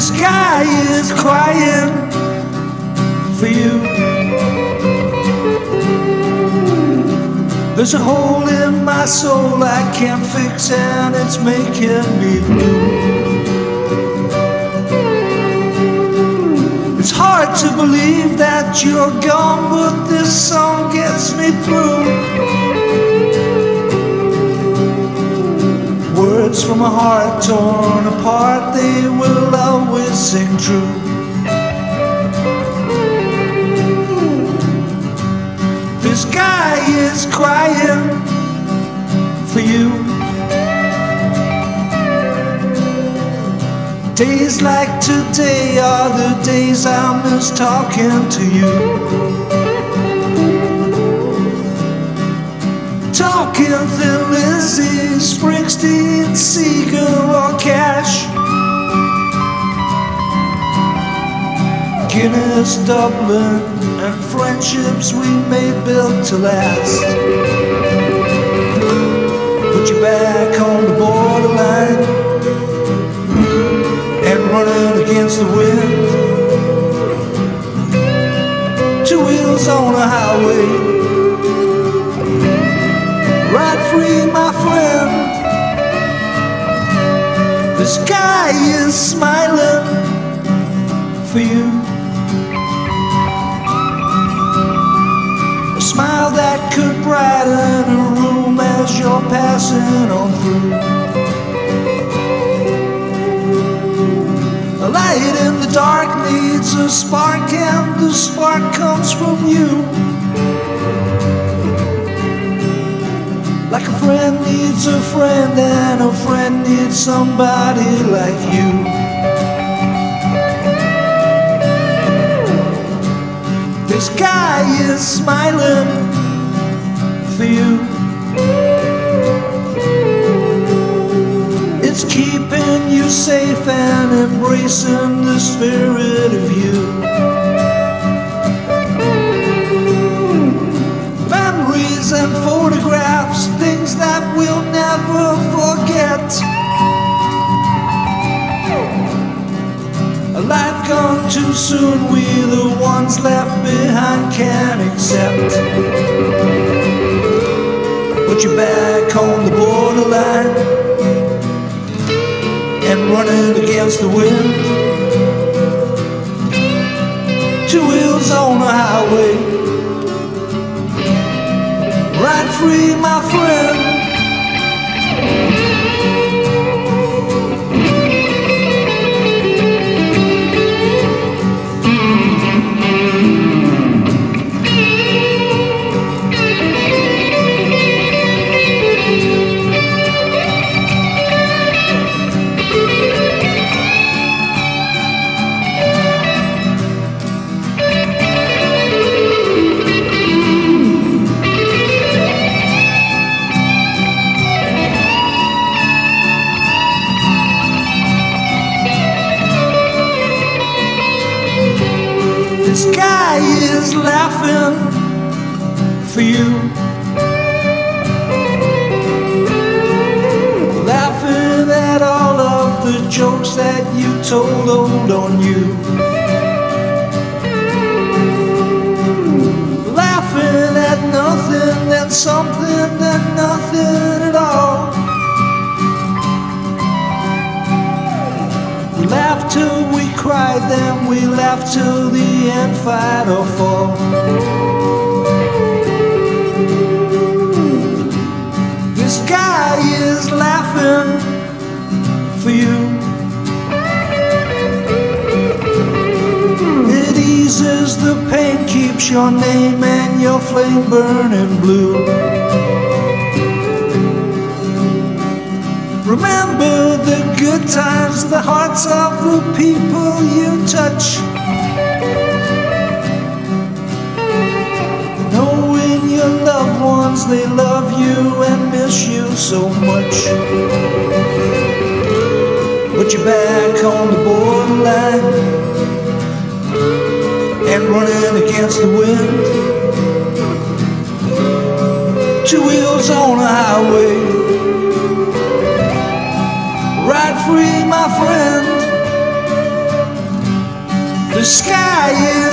sky is crying for you. There's a hole in my soul I can't fix, and it's making me blue. It's hard to believe that you're gone, but this song gets me through. Words from a heart torn apart, they will sing true. This guy is crying for you. Days like today are the days I miss talking to you. Talking Thin Lizzy, Springsteen, Seger, or Cash. Guinness, Dublin, and friendships we made built to last. Put you back on the borderline and running against the wind. Two wheels on a highway, ride free, my friend. The sky is smiling for you. A smile that could brighten a room as you're passing on through. A light in the dark needs a spark, and the spark comes from you. Like a friend needs a friend, and a friend needs somebody like you. Smiling for you. It's keeping you safe and embracing the spirit of you. Gone too soon, we the ones left behind can't accept. Put you back on the borderline and running against the wind. Two wheels on a highway, ride free, my friend. Sky is laughing for you. Laughing at all of the jokes that you told old on you. Laughing at nothing and something and nothing laughed till we cried, then we laughed till the end, fight or fall. This guy is laughing for you. It eases the pain, keeps your name and your flame burning blue. Remember the good times, the hearts of the people you touch. Knowing your loved ones, they love you and miss you so much. Put you back on the borderline and running against the wind. my friend. The sky is.